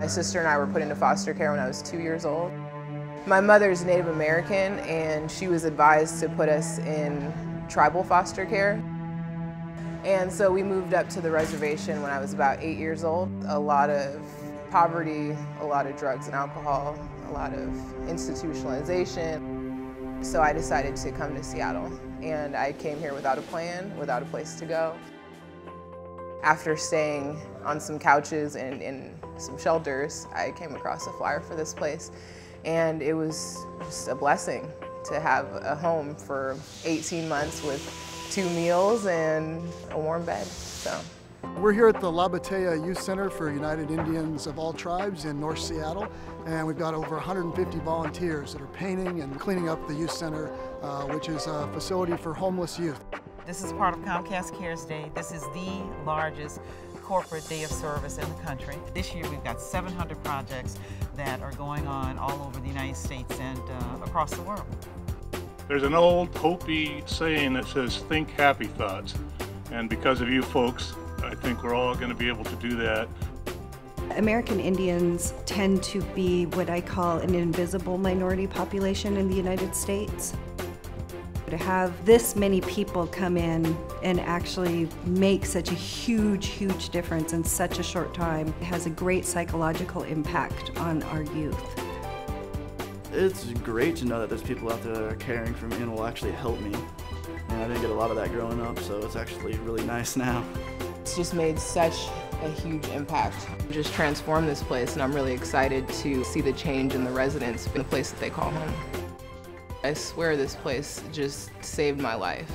My sister and I were put into foster care when I was two years old. My mother's Native American and she was advised to put us in tribal foster care. And so we moved up to the reservation when I was about eight years old. A lot of poverty, a lot of drugs and alcohol, a lot of institutionalization. So I decided to come to Seattle and I came here without a plan, without a place to go. After staying on some couches and in some shelters, I came across a flyer for this place and it was just a blessing to have a home for 18 months with two meals and a warm bed. So. We're here at the Labateyah Youth Center for United Indians of all tribes in North Seattle, and we've got over 150 volunteers that are painting and cleaning up the youth center, uh, which is a facility for homeless youth. This is part of Comcast Cares Day. This is the largest corporate day of service in the country. This year we've got 700 projects that are going on all over the United States and uh, across the world. There's an old Hopi saying that says, think happy thoughts. And because of you folks, I think we're all going to be able to do that. American Indians tend to be what I call an invisible minority population in the United States. To have this many people come in and actually make such a huge, huge difference in such a short time has a great psychological impact on our youth. It's great to know that there's people out there that are caring for me and will actually help me. And I didn't get a lot of that growing up, so it's actually really nice now. It's just made such a huge impact. Just transformed this place and I'm really excited to see the change in the residents in the place that they call home. I swear this place just saved my life.